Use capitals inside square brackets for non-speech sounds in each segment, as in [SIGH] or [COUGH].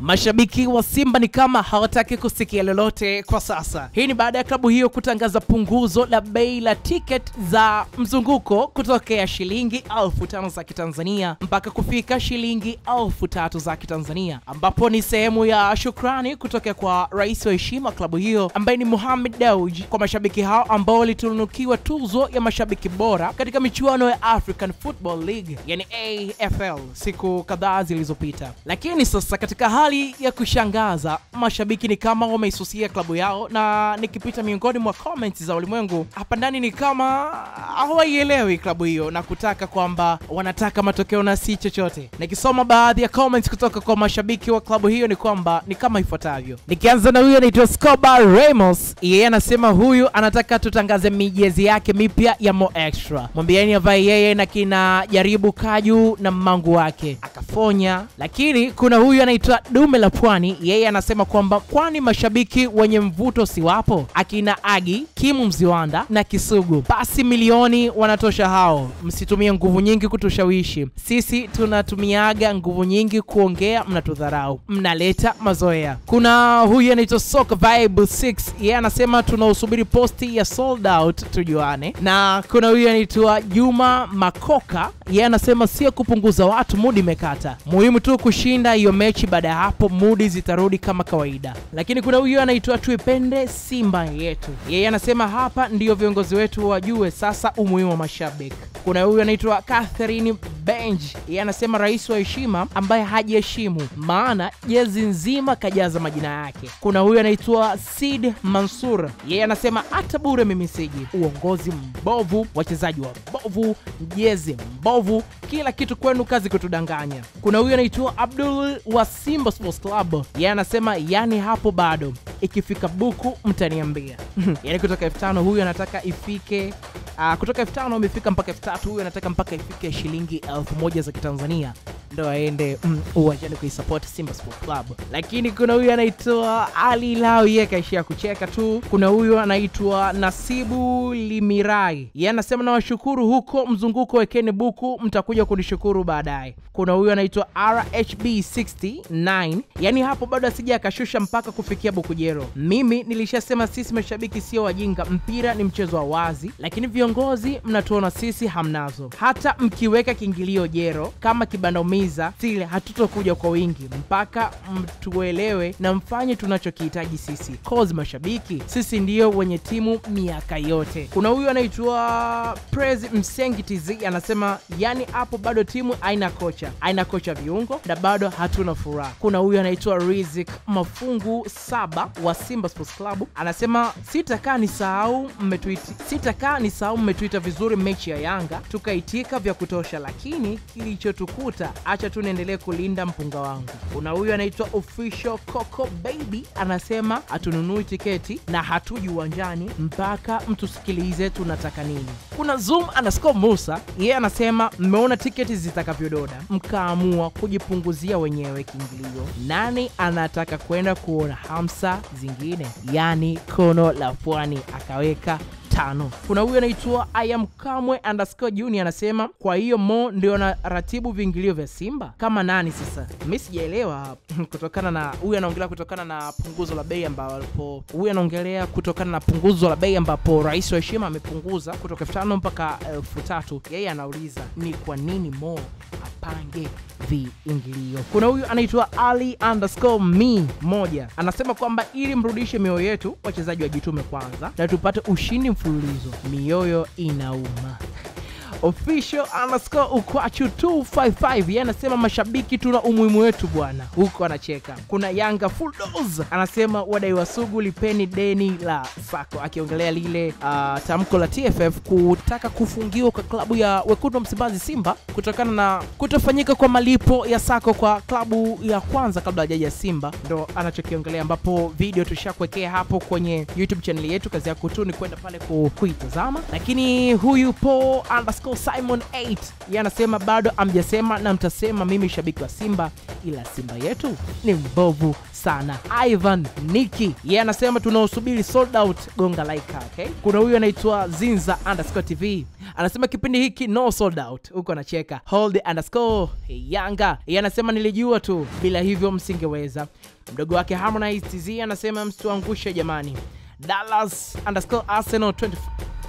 Mashabiki wa Simba ni kama hawataki kusikia lolote kwa sasa. Hii ni baada ya klabu hiyo kutangaza punguzo la bei la tiketi za mzunguko kutokea shilingi elfu tano za Kitanzania mpaka kufika shilingi elfu tatu za Kitanzania, ambapo ni sehemu ya shukrani kutokea kwa rais wa heshima wa klabu hiyo ambaye ni Mohamed Dewji kwa mashabiki hao ambao walitunukiwa tuzo ya mashabiki bora katika michuano ya African Football League yani AFL siku kadhaa zilizopita. Lakini sasa katika hali ya kushangaza, mashabiki ni kama wameisusia klabu yao, na nikipita miongoni mwa comments za ulimwengu hapa ndani ni kama hawaielewi klabu hiyo na kutaka kwamba wanataka matokeo na si chochote. Nikisoma baadhi ya comments kutoka kwa mashabiki wa klabu hiyo ni kwamba ni kama ifuatavyo. Nikianza na huyo anaitwa Scoba Ramos, yeye anasema huyu anataka tutangaze mijezi yake mipya ya Mo Extra, mwambieni avae yeye na kina jaribu kaju na mmangu wake akafonya. Lakini kuna huyu anaitwa Dume la Pwani, yeye anasema kwamba kwani mashabiki wenye mvuto si wapo, akina Agi Kimu Mziwanda na Kisugu, basi milioni wanatosha hao, msitumie nguvu nyingi kutushawishi. Sisi, tunatumiaga nguvu nyingi kuongea, mnatudharau, mnaleta mazoea. Kuna huyu anaitwa Sok Vibe 6 yeye anasema tunausubiri posti ya sold out tujuane, na kuna huyu anaitwa Juma Makoka. Yeye anasema sio kupunguza watu, mudi imekata, muhimu tu kushinda hiyo mechi. Baada ya hapo mudi zitarudi kama kawaida. Lakini kuna huyu anaitwa tuipende Simba yetu, yeye anasema hapa ndiyo viongozi wetu wajue sasa umuhimu wa mashabiki. Kuna huyu anaitwa Catherine Benj, yeye anasema rais wa heshima ambaye hajiheshimu, maana jezi nzima kajaza majina yake. Kuna huyu anaitwa Sid Mansur, yeye anasema hata bure mimi siji, uongozi mbovu, wachezaji wabovu, jezi mbovu, kila kitu kwenu, kazi kutudanganya. Kuna huyu anaitwa Abdul wa Simba Sports Club, yeye anasema yani hapo bado ikifika buku mtaniambia. [LAUGHS] yani kutoka elfu tano huyu anataka ifike uh, kutoka elfu tano imefika mpaka elfu tatu huyu anataka mpaka ifike shilingi elfu moja za Kitanzania ndo aende mm, uwanjani kuisupport Simba Sport Club. Lakini kuna huyu anaitwa Ali Lao, yeye kaishia kucheka tu. Kuna huyu anaitwa Nasibu Limirai, yeye anasema nawashukuru huko mzunguko, wekeni buku, mtakuja kunishukuru baadaye. Kuna huyu anaitwa RHB 69 yani hapo bado asija akashusha mpaka kufikia Bukujero. Mimi nilishasema sisi mashabiki sio wajinga, mpira ni mchezo wa wazi, lakini viongozi mnatuona sisi hamnazo. Hata mkiweka kiingilio jero kama kibandaumiza sile, hatutokuja kwa wingi mpaka mtuelewe na mfanye tunachokihitaji sisi, cause mashabiki sisi ndiyo wenye timu miaka yote. Kuna huyu anaitwa prez Msengi TZ anasema yani hapo bado timu aina kocha aina kocha viungo na bado hatuna furaha. Kuna huyu anaitwa Rizik Mafungu saba wa Simba Sports Club anasema sitakaa ni sahau sitakaa ni sahau mmetuita vizuri mechi ya Yanga tukaitika vya kutosha, lakini kilichotukuta acha tu niendelee kulinda mpunga wangu. Kuna huyu anaitwa Official Coco Baby anasema hatununui tiketi na hatuji uwanjani mpaka mtusikilize tunataka nini. Kuna Zoom underscore Musa yeye anasema mmeona tiketi zitakavyododa mkaamua kujipunguzia wenyewe kiingilio. Nani anataka kwenda kuona hamsa zingine, yani kono la pwani? Akaweka tano. Kuna huyu anaitwa Ayam Kamwe underscore Junior anasema kwa hiyo Mo ndio na ratibu viingilio vya Simba kama nani? Sasa mi sijaelewa [LAUGHS] kutokana na huyu anaongelea kutokana na punguzo la bei ambapo huyu anaongelea kutokana na punguzo la bei ambapo rais wa heshima amepunguza kutoka elfu tano mpaka elfu tatu. Yeye anauliza ni kwa nini Mo apange viingilio. Kuna huyu anaitwa Ali underscore me moja anasema kwamba ili mrudishe mioyo yetu, wachezaji wajitume kwanza na tupate ushindi mfululizo, mioyo inauma. Official underscore ukwachu 255 yeye anasema mashabiki tuna umuhimu wetu bwana, huko anacheka. Kuna Yanga full dose anasema wadaiwa sugu lipeni deni la Sako, akiongelea lile uh, tamko la TFF kutaka kufungiwa kwa klabu ya wekundu Msimbazi Simba kutokana na kutofanyika kwa malipo ya Sako kwa klabu ya kwanza kabla hajaja Simba, ndo anachokiongelea, ambapo video tushakuwekea hapo kwenye YouTube chaneli yetu. Kazi yako tu ni kwenda pale ku, kuitazama. Lakini huyu po underscore Paul Simon 8 yeye anasema bado amjasema na mtasema mimi shabiki wa Simba, ila Simba yetu ni mbovu sana. Ivan Niki yeye anasema tunaosubiri sold out gonga like okay. Kuna huyu anaitwa Zinza underscore TV anasema kipindi hiki no sold out, huko anacheka. Hold underscore Yanga yeye anasema nilijua tu, bila hivyo msingeweza. Mdogo wake Harmonize TZ anasema msituangushe jamani. Dallas underscore Arsenal 20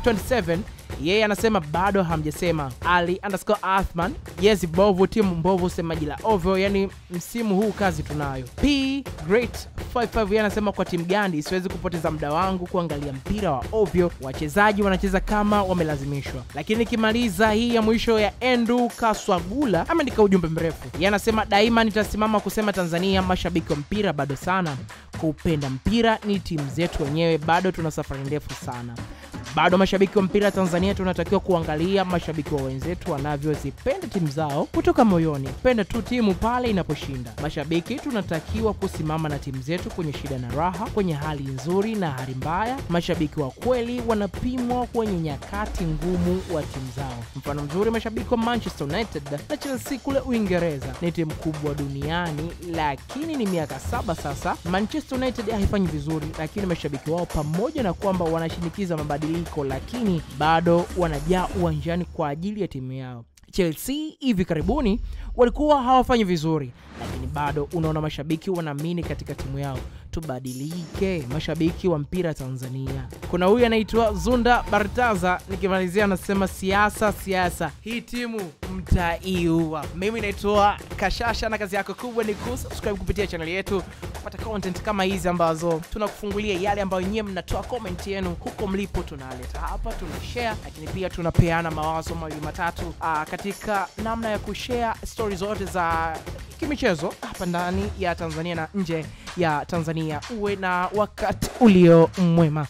27 yeye anasema bado hamjasema. Ali underscore Athman yes, bovu timu mbovu, semaji la ovyo, yani msimu huu kazi tunayo. P Great 55 yeye anasema kwa timu gandi Siwezi kupoteza muda wangu kuangalia mpira wa ovyo, wachezaji wanacheza kama wamelazimishwa. Lakini nikimaliza hii ya mwisho ya Endu Kaswagula ameandika ujumbe mrefu, yeye anasema daima nitasimama kusema Tanzania, mashabiki wa mpira bado sana kupenda mpira ni timu zetu wenyewe, bado tuna safari ndefu sana bado mashabiki wa mpira Tanzania tunatakiwa kuangalia mashabiki wa wenzetu wanavyozipenda timu zao kutoka moyoni. Penda tu timu pale inaposhinda. Mashabiki tunatakiwa kusimama na timu zetu kwenye shida na raha, kwenye hali nzuri na hali mbaya. Mashabiki wa kweli wanapimwa kwenye nyakati ngumu wa timu zao. Mfano mzuri, mashabiki wa Manchester United na Chelsea kule Uingereza ni timu kubwa duniani, lakini ni miaka saba sasa Manchester United haifanyi vizuri, lakini mashabiki wao pamoja na kwamba wanashinikiza mabadiliko lakini bado wanajaa uwanjani kwa ajili ya timu yao. Chelsea hivi karibuni walikuwa hawafanyi vizuri, lakini bado unaona mashabiki wanaamini katika timu yao. Tubadilike, mashabiki wa mpira Tanzania. Kuna huyu anaitwa Zunda Bartaza, nikimalizia anasema siasa, siasa, hii timu mtaiua. Mimi naitwa Kashasha na kazi yako kubwa ni kusubscribe kupitia chaneli yetu kupata content kama hizi ambazo tunakufungulia yale ambayo nyewe mnatoa comment yenu huko mlipo, tunaleta hapa, tuna share, lakini pia tunapeana mawazo mawili matatu aa, katika namna ya kushare stori zote za kimichezo hapa ndani ya Tanzania na nje ya Tanzania. Uwe na wakati ulio mwema.